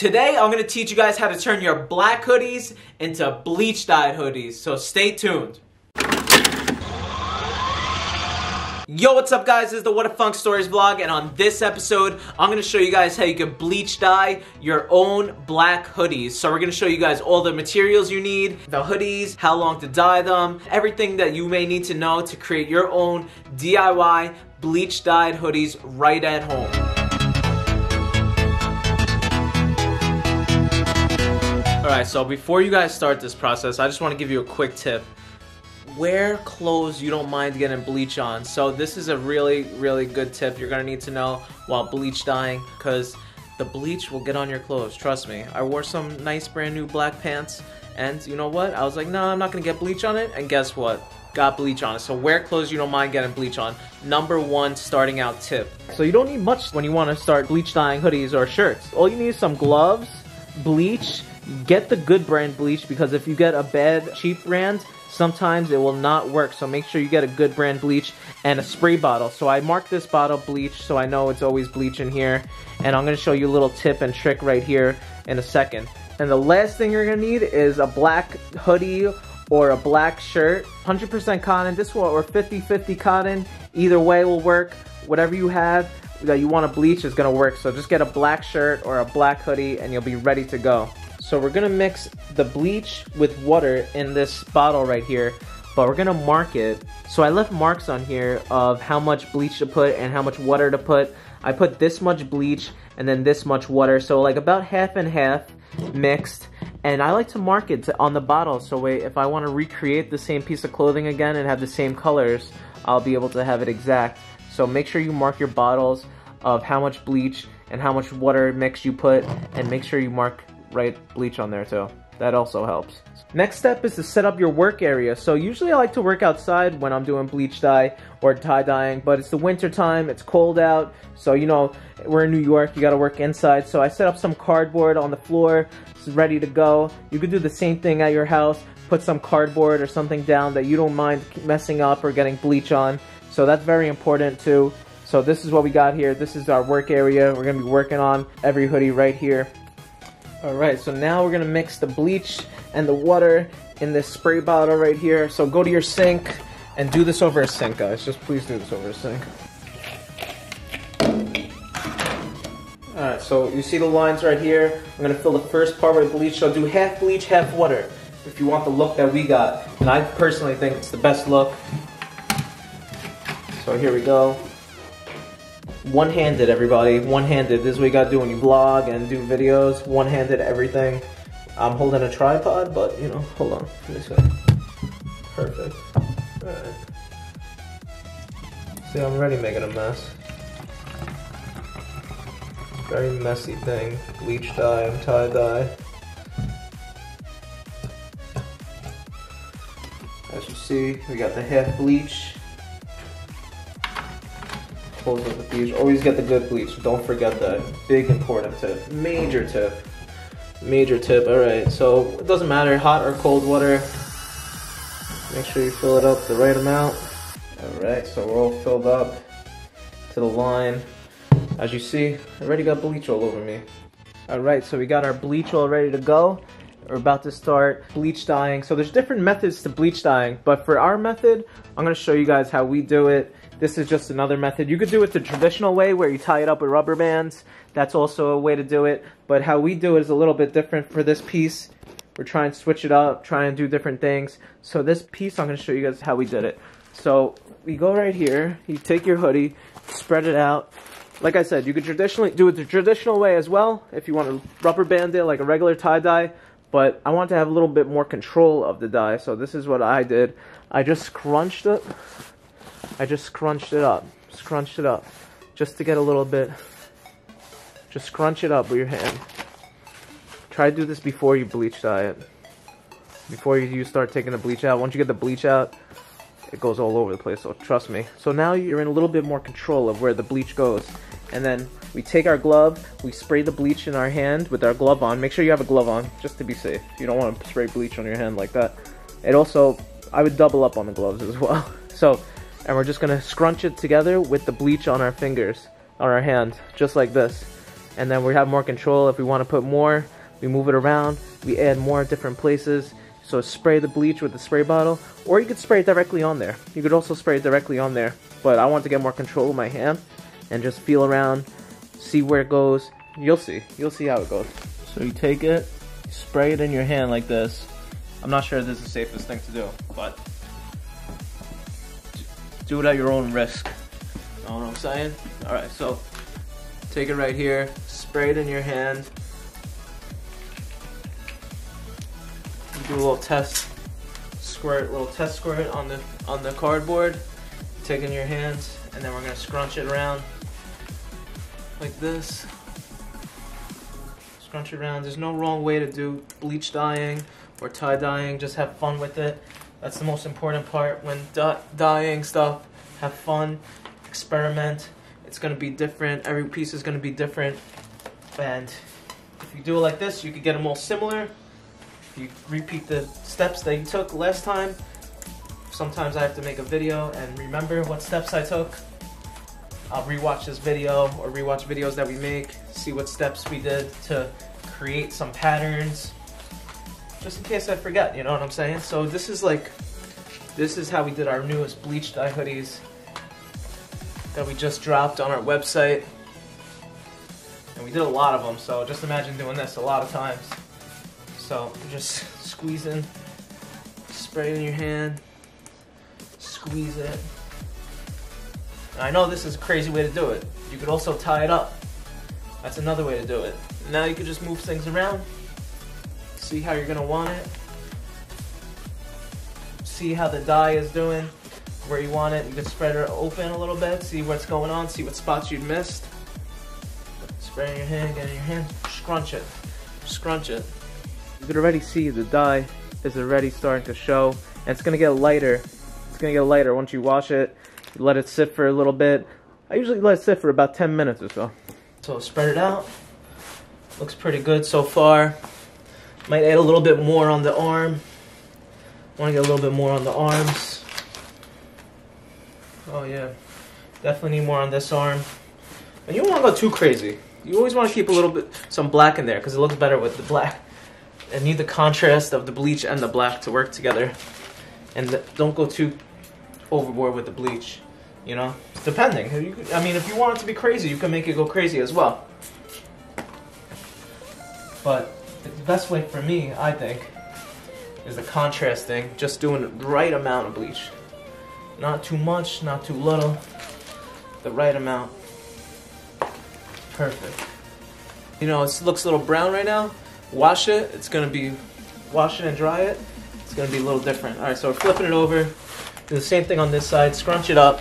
Today, I'm gonna teach you guys how to turn your black hoodies into bleach dyed hoodies, so stay tuned. Yo, what's up guys? This is the WHADAFUNK Stories vlog, and on this episode, I'm gonna show you guys how you can bleach dye your own black hoodies. So we're gonna show you guys all the materials you need, the hoodies, how long to dye them, everything that you may need to know to create your own DIY bleach dyed hoodies right at home. Alright, so before you guys start this process, I just want to give you a quick tip wear clothes you don't mind getting bleach on. So this is a really, really good tip you're gonna need to know while bleach dyeing because the bleach will get on your clothes, trust me. I wore some nice brand new black pants and you know what? I was like, no, I'm not gonna get bleach on it. And guess what? Got bleach on it. So wear clothes you don't mind getting bleach on. Number one starting out tip. So you don't need much when you wanna start bleach dyeing hoodies or shirts. All you need is some gloves, bleach, get the good brand bleach because if you get a bad cheap brand, sometimes it will not work. So make sure you get a good brand bleach and a spray bottle. So I marked this bottle bleach so I know it's always bleach in here. And I'm going to show you a little tip and trick right here in a second. And the last thing you're going to need is a black hoodie or a black shirt. 100% cotton, this one, or 50-50 cotton. Either way will work. Whatever you have that you want to bleach is going to work. So just get a black shirt or a black hoodie and you'll be ready to go. So we're gonna mix the bleach with water in this bottle right here, but we're gonna mark it. So I left marks on here of how much bleach to put and how much water to put. I put this much bleach and then this much water, so like about half and half mixed. And I like to mark it on the bottle, so if I wanna recreate the same piece of clothing again and have the same colors, I'll be able to have it exact. So make sure you mark your bottles of how much bleach and how much water mix you put, and make sure you mark write bleach on there too. That also helps. Next step is to set up your work area. So usually I like to work outside when I'm doing bleach dye or tie dyeing, but it's the winter time, it's cold out, so you know, we're in New York, you gotta work inside. So I set up some cardboard on the floor, it's ready to go. You could do the same thing at your house, put some cardboard or something down that you don't mind messing up or getting bleach on. So that's very important too. So this is what we got here. This is our work area. We're gonna be working on every hoodie right here. Alright, so now we're gonna mix the bleach and the water in this spray bottle right here. So go to your sink and do this over a sink, guys. Just please do this over a sink. Alright, so you see the lines right here. I'm gonna fill the first part with bleach. So do half bleach, half water if you want the look that we got. And I personally think it's the best look. So here we go one-handed everybody. One-handed. This is what you gotta do when you vlog and do videos. One-handed everything. I'm holding a tripod but you know hold on. This way perfect. All right see I'm already making a mess. Very messy thing. Bleach dye and tie dye. As you see we got the half bleach with the bleach. Always get the good bleach. Don't forget that. Big important tip. Major tip. Major tip. Alright, so it doesn't matter hot or cold water. Make sure you fill it up the right amount. Alright, so we're all filled up to the line. As you see, I already got bleach all over me. Alright, so we got our bleach all ready to go. We're about to start bleach dyeing. So there's different methods to bleach dyeing, but for our method, I'm gonna show you guys how we do it. This is just another method. You could do it the traditional way where you tie it up with rubber bands. That's also a way to do it. But how we do it is a little bit different for this piece. We're trying to switch it up, try and do different things. So this piece, I'm going to show you guys how we did it. So we go right here. You take your hoodie, spread it out. Like I said, you could traditionally do it the traditional way as well if you want to rubber band it like a regular tie-dye. But I want to have a little bit more control of the dye. So this is what I did. I just scrunched it I just scrunched it up, scrunched it up, just to get a little bit, just scrunch it up with your hand. Try to do this before you bleach dye it. Before you start taking the bleach out. Once you get the bleach out, it goes all over the place, so trust me. So now you're in a little bit more control of where the bleach goes. And then we take our glove, we spray the bleach in our hand with our glove on. Make sure you have a glove on, just to be safe. You don't want to spray bleach on your hand like that. It also, I would double up on the gloves as well. So and we're just gonna scrunch it together with the bleach on our fingers, on our hand, just like this. and then we have more control. If we want to put more, we move it around. We add more different places. So spray the bleach with the spray bottle, or you could spray it directly on there. You could also spray it directly on there, but I want to get more control with my hand and just feel around, see where it goes. You'll see. You'll see how it goes. So you take it, spray it in your hand like this. I'm not sure this is the safest thing to do, but do it at your own risk. You know what I'm saying? Alright, so take it right here, spray it in your hand. Do a little test squirt, little test squirt on the on the cardboard. Take in your hands, and then we're gonna scrunch it around like this. Scrunch it around. There's no wrong way to do bleach dyeing or tie dyeing. Just have fun with it. That's the most important part when dyeing stuff. Have fun, experiment. It's gonna be different. Every piece is gonna be different. And if you do it like this, you could get them all similar. If you repeat the steps that you took last time, sometimes I have to make a video and remember what steps I took. I'll rewatch this video or rewatch videos that we make, see what steps we did to create some patterns, just in case I forget, you know what I'm saying? So this is like, this is how we did our newest bleach dye hoodies that we just dropped on our website. And we did a lot of them, so just imagine doing this a lot of times. So just squeezing, spray it in your hand, squeeze it. I know this is a crazy way to do it. You could also tie it up. That's another way to do it. Now you can just move things around. See how you're gonna want it. See how the dye is doing, where you want it. You can spread it open a little bit, see what's going on, see what spots you've missed. Spray your hand, get in your hand, scrunch it, scrunch it. You can already see the dye is already starting to show, and it's gonna get lighter. It's gonna get lighter once you wash it let it sit for a little bit. I usually let it sit for about 10 minutes or so. So spread it out. Looks pretty good so far. Might add a little bit more on the arm. Want to get a little bit more on the arms. Oh yeah, definitely need more on this arm. And you don't want to go too crazy. You always want to keep a little bit, some black in there because it looks better with the black. And need the contrast of the bleach and the black to work together. And the, don't go too overboard with the bleach. You know, depending. I mean, if you want it to be crazy, you can make it go crazy as well. But best way for me, I think, is the contrast thing. Just doing the right amount of bleach. Not too much, not too little. The right amount. Perfect. You know, it looks a little brown right now. Wash it. It's going to be, wash it and dry it. It's going to be a little different. All right, so we're flipping it over. Do the same thing on this side, scrunch it up.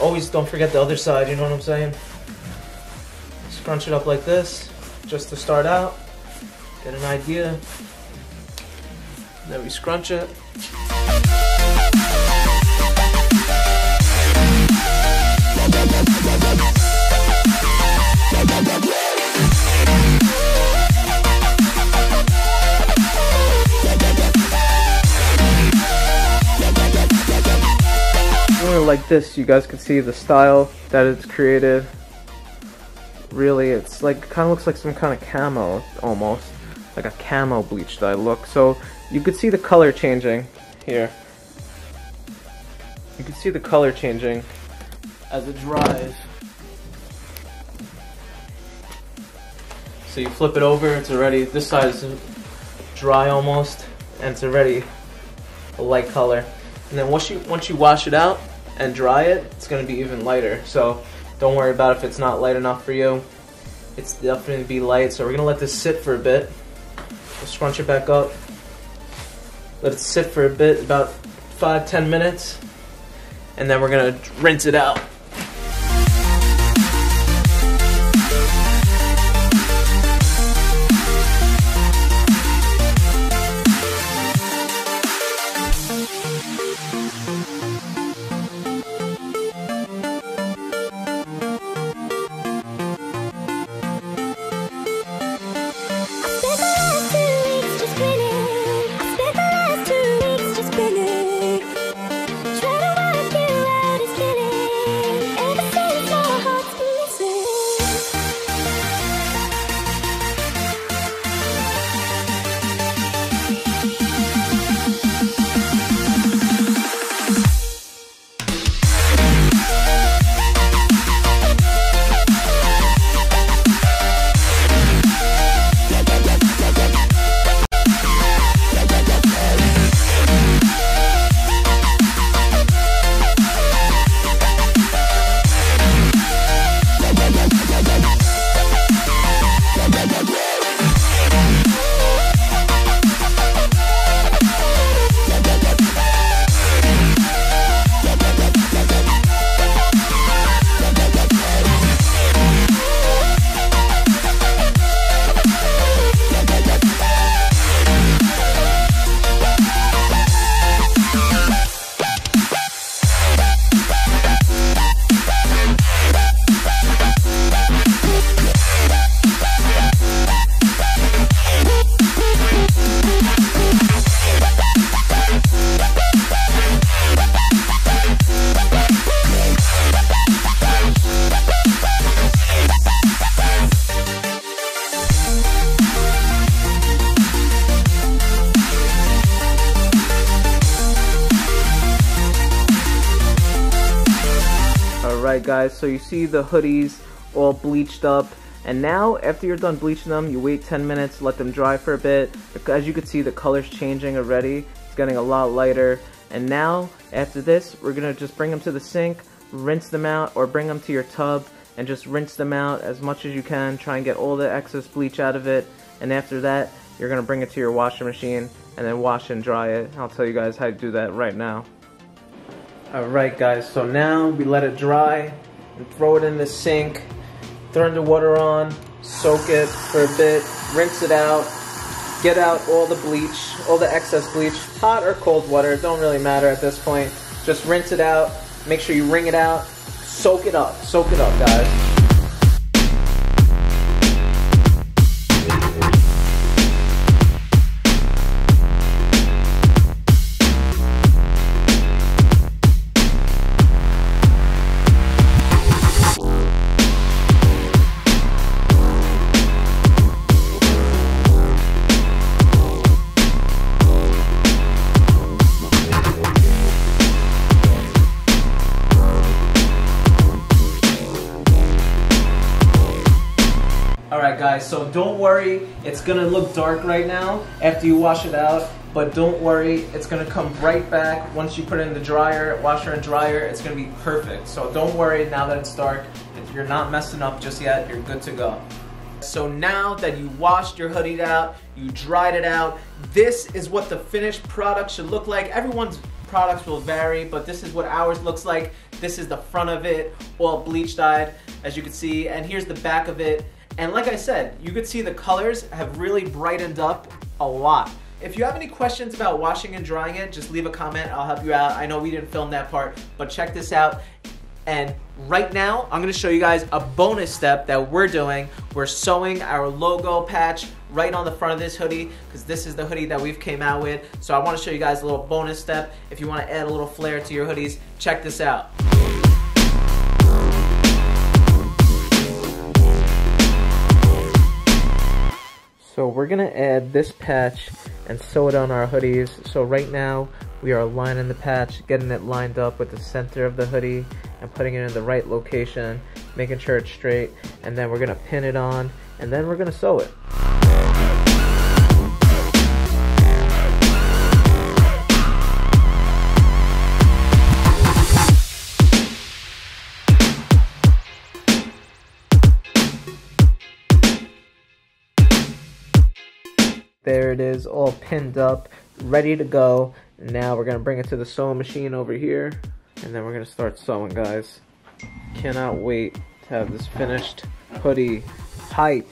Always don't forget the other side, you know what I'm saying? Scrunch it up like this, just to start out. Get an idea. Then we scrunch it. like this, you guys can see the style that it's created. Really, it's like, kind of looks like some kind of camo, almost. Like a camo bleach dye look. So, you could see the color changing here. You can see the color changing as it dries. So you flip it over, it's already, this side is dry almost, and it's already a light color. And then once you once you wash it out, and dry it, it's going to be even lighter. So don't worry about if it's not light enough for you. It's definitely be light. So we're to let this sit for a bit. We'll scrunch it back up. Let it sit for a bit, about five, ten minutes. And then we're to rinse it out. Alright guys, so you see the hoodies all bleached up. And now, after you're done bleaching them, you wait 10 minutes, let them dry for a bit. As you can see, the color's changing already. It's getting a lot lighter. And now, after this, we're to just bring them to the sink, rinse them out, or bring them to your tub, and just rinse them out as much as you can. Try and get all the excess bleach out of it. And after that, you're to bring it to your washing machine, and then wash and dry it. I'll tell you guys how to do that right now. Alright guys, so now we let it dry, and throw it in the sink turn the water on, soak it for a bit, rinse it out, get out all the bleach, all the excess bleach, hot or cold water, don't really matter at this point. Just rinse it out, make sure you wring it out, soak it up, soak it up guys. Guys, so don't worry, it's gonna look dark right now after you wash it out, but don't worry, it's gonna come right back once you put it in the dryer, washer and dryer, it's gonna be perfect. So don't worry now that it's dark, if you're not messing up just yet, you're good to go. So now that you washed your hoodie out, you dried it out, this is what the finished product should look like. Everyone's products will vary, but this is what ours looks like. This is the front of it, all bleach dyed, as you can see, and here's the back of it. And like I said, you could see the colors have really brightened up a lot. If you have any questions about washing and drying it, just leave a comment. I'll help you out. I know we didn't film that part, but check this out. And right now, I'm gonna show you guys a bonus step that we're doing. We're sewing our logo patch right on the front of this hoodie because this is the hoodie that we've came out with. So I wanna show you guys a little bonus step. If you wanna add a little flair to your hoodies, check this out. So we're gonna add this patch and sew it on our hoodies. So right now we are lining the patch, getting it lined up with the center of the hoodie and putting it in the right location, making sure it's straight, and then we're gonna pin it on and then we're gonna sew it. It is, all pinned up, ready to go. Now we're gonna bring it to the sewing machine over here, and then we're gonna start sewing, guys. Cannot wait to have this finished hoodie. Hype.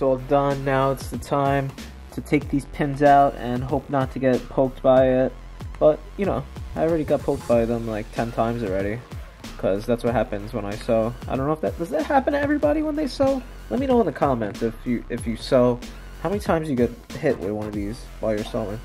It's all done. Now it's the time to take these pins out and hope not to get poked by it. But, you know, I already got poked by them like 10 times already. Because that's what happens when I sew. I don't know if that, does that happen to everybody when they sew? Let me know in the comments if you, if you sew. How many times you get hit with one of these while you're sewing?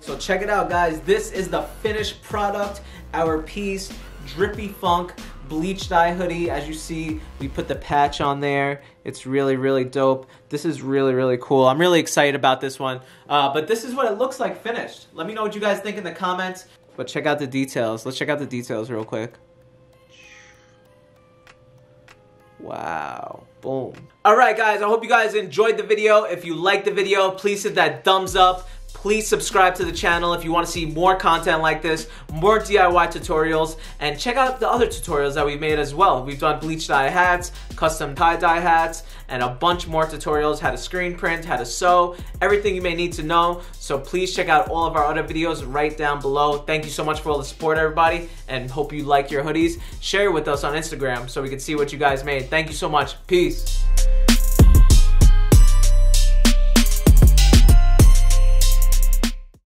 So check it out guys, this is the finished product, our piece, Drippy Funk bleach dye hoodie. As you see, we put the patch on there. It's really, really dope. This is really, really cool. I'm really excited about this one. Uh, but this is what it looks like finished. Let me know what you guys think in the comments. But check out the details. Let's check out the details real quick. Wow. Boom. Alright guys, I hope you guys enjoyed the video. If you liked the video, please hit that thumbs up. Please subscribe to the channel if you want to see more content like this, more DIY tutorials, and check out the other tutorials that we've made as well. We've done bleach dye hats, custom tie-dye hats, and a bunch more tutorials, how to screen print, how to sew, everything you may need to know. So please check out all of our other videos right down below. Thank you so much for all the support, everybody, and hope you like your hoodies. Share it with us on Instagram so we can see what you guys made. Thank you so much. Peace.